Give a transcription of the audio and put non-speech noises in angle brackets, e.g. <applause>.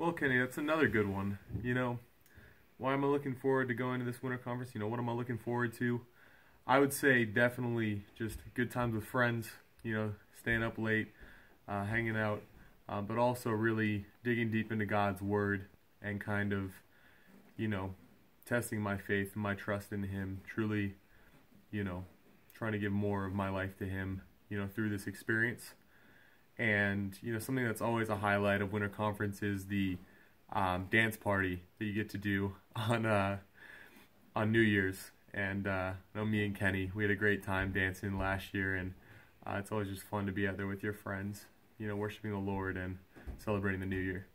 Well, Kenny, that's another good one. You know, why am I looking forward to going to this winter conference? You know, what am I looking forward to? I would say definitely just good times with friends, you know, staying up late, uh, hanging out, uh, but also really digging deep into God's Word and kind of, you know, testing my faith and my trust in Him, truly, you know, trying to give more of my life to Him, you know, through this experience. And, you know, something that's always a highlight of Winter Conference is the um, dance party that you get to do <laughs> on, uh, on New Year's. And uh, know me and Kenny, we had a great time dancing last year, and uh, it's always just fun to be out there with your friends, you know, worshiping the Lord and celebrating the New Year.